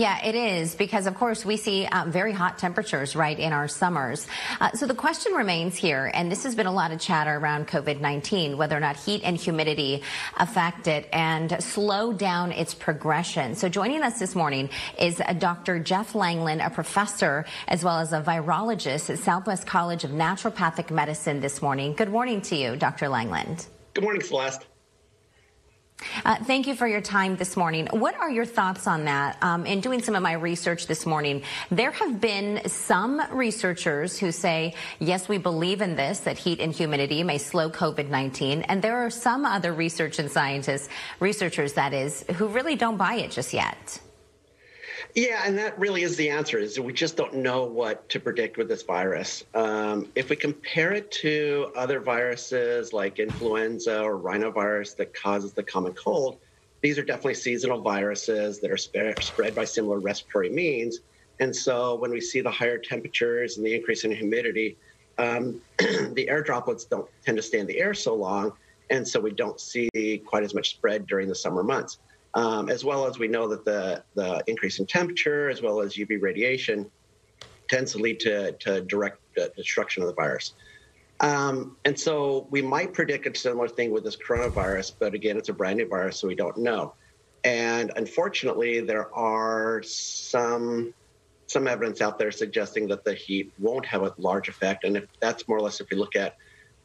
Yeah, it is because, of course, we see um, very hot temperatures right in our summers. Uh, so the question remains here, and this has been a lot of chatter around COVID-19, whether or not heat and humidity affect it and slow down its progression. So joining us this morning is Dr. Jeff Langland, a professor as well as a virologist at Southwest College of Naturopathic Medicine this morning. Good morning to you, Dr. Langland. Good morning, Celeste. Uh, thank you for your time this morning. What are your thoughts on that? Um, in doing some of my research this morning, there have been some researchers who say, yes, we believe in this, that heat and humidity may slow COVID-19. And there are some other research and scientists, researchers that is, who really don't buy it just yet. Yeah, and that really is the answer. Is we just don't know what to predict with this virus. Um, if we compare it to other viruses like influenza or rhinovirus that causes the common cold, these are definitely seasonal viruses that are spread by similar respiratory means. And so when we see the higher temperatures and the increase in humidity, um, the air droplets don't tend to stay in the air so long, and so we don't see quite as much spread during the summer months um, as well as we know that the, the increase in temperature as well as UV radiation tends to lead to, to direct uh, destruction of the virus. Um, and so we might predict a similar thing with this coronavirus, but again, it's a brand new virus, so we don't know. And unfortunately, there are some some evidence out there suggesting that the heat won't have a large effect. And if that's more or less if you look at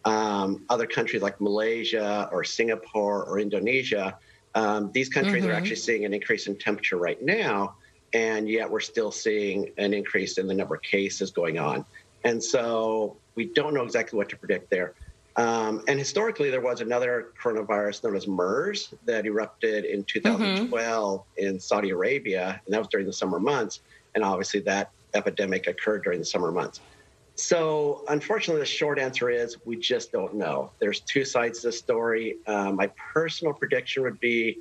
um, other countries like Malaysia or Singapore or Indonesia, um, these countries mm-hmm. are actually seeing an increase in temperature right now, and yet we're still seeing an increase in the number of cases going on. And so we don't know exactly what to predict there. Um, and historically, there was another coronavirus known as MERS that erupted in 2012 mm-hmm. in Saudi Arabia, and that was during the summer months. And obviously, that epidemic occurred during the summer months. So, unfortunately, the short answer is we just don't know. There's two sides to the story. Uh, my personal prediction would be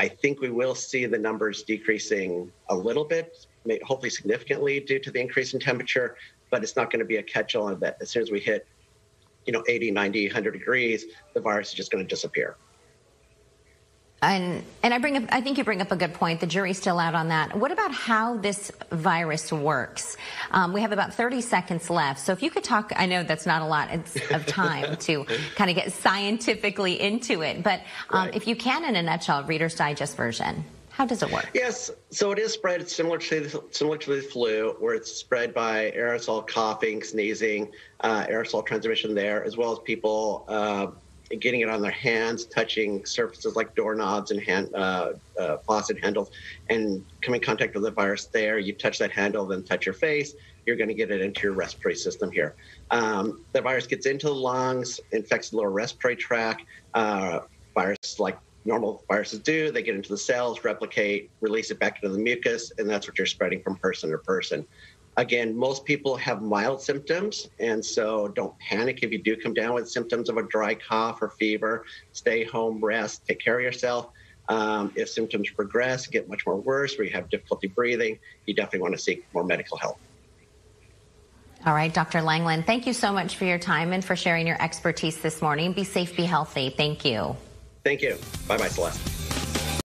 I think we will see the numbers decreasing a little bit, hopefully significantly due to the increase in temperature, but it's not going to be a catch all that as soon as we hit you know 80 90 100 degrees the virus is just going to disappear and and I bring up I think you bring up a good point. The jury's still out on that. What about how this virus works? Um, we have about 30 seconds left. So if you could talk, I know that's not a lot of time to kind of get scientifically into it, but um, right. if you can, in a nutshell, Reader's Digest version. How does it work? Yes, so it is spread similar to similar to the flu, where it's spread by aerosol coughing, sneezing, uh, aerosol transmission there, as well as people uh, getting it on their hands, touching surfaces like doorknobs and hand, uh, uh, faucet handles, and come in contact with the virus there. You touch that handle, then touch your face. You're going to get it into your respiratory system here. Um, the virus gets into the lungs, infects the lower respiratory tract. Uh, viruses like normal viruses do, they get into the cells, replicate, release it back into the mucus, and that's what you're spreading from person to person. Again, most people have mild symptoms, and so don't panic if you do come down with symptoms of a dry cough or fever. Stay home, rest, take care of yourself. Um, if symptoms progress, get much more worse, where you have difficulty breathing, you definitely want to seek more medical help. All right, Dr. Langland, thank you so much for your time and for sharing your expertise this morning. Be safe, be healthy. Thank you. Thank you. Bye bye, Celeste.